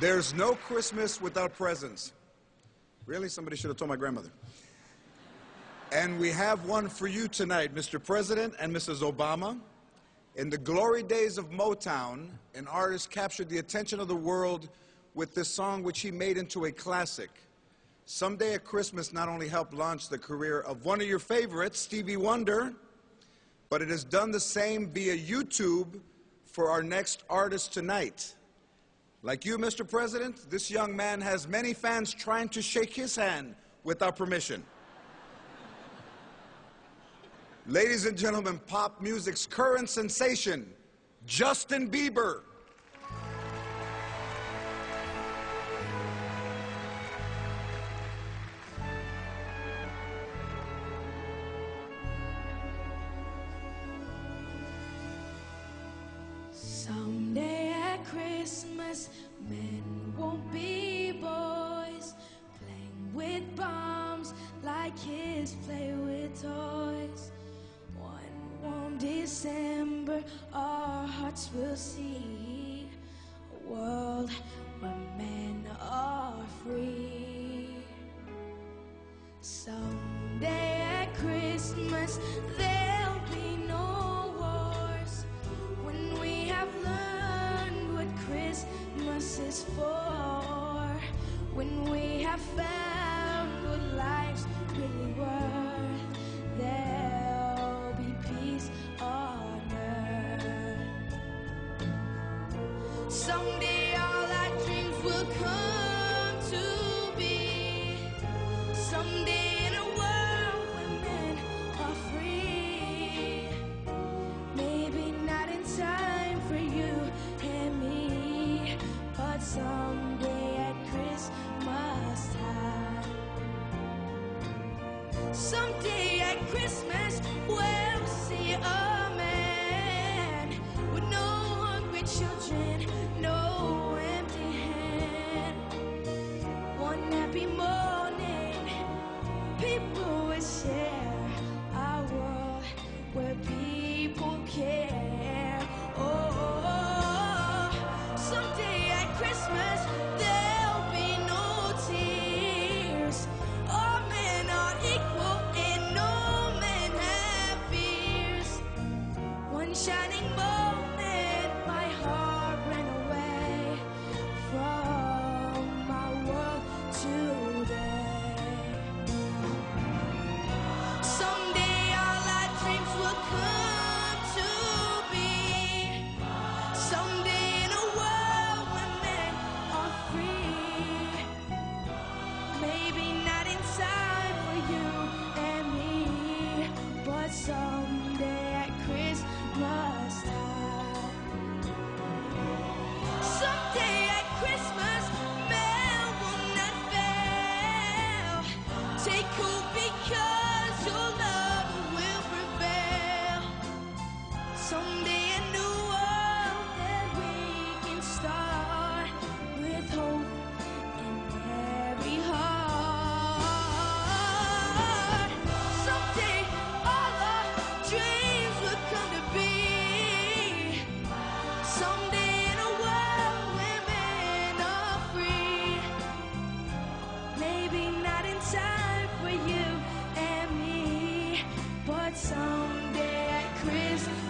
There's no Christmas without presents. Really? Somebody should have told my grandmother. And we have one for you tonight, Mr. President and Mrs. Obama. In the glory days of Motown, an artist captured the attention of the world with this song, which he made into a classic. Someday at Christmas not only helped launch the career of one of your favorites, Stevie Wonder, but it has done the same via YouTube for our next artist tonight. Like you, Mr. President, this young man has many fans trying to shake his hand without permission. Ladies and gentlemen, pop music's current sensation, Justin Bieber. At Christmas, men won't be boys, playing with bombs like kids play with toys. One warm December, our hearts will see a world where men are free. Someday is for. When we have found what life's really worth, there'll be peace on earth. Someday all our dreams will come Someday shining moment, someday at Christmas.